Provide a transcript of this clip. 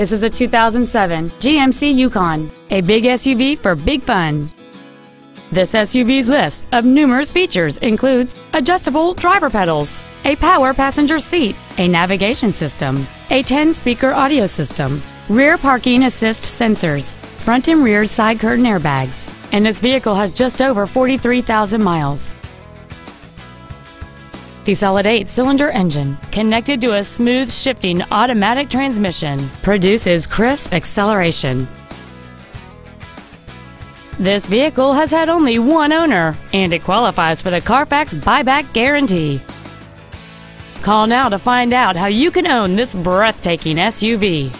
This is a 2007 GMC Yukon, a big SUV for big fun. This SUV's list of numerous features includes adjustable driver pedals, a power passenger seat, a navigation system, a 10-speaker audio system, rear parking assist sensors, front and rear side curtain airbags, and this vehicle has just over 43,000 miles. The solid 8-cylinder engine, connected to a smooth shifting automatic transmission, produces crisp acceleration. This vehicle has had only one owner, and it qualifies for the Carfax buyback guarantee. Call now to find out how you can own this breathtaking SUV.